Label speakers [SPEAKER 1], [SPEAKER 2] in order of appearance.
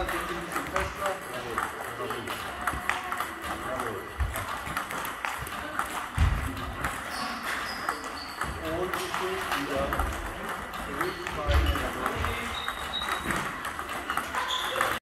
[SPEAKER 1] Und ich bin wieder zurück bei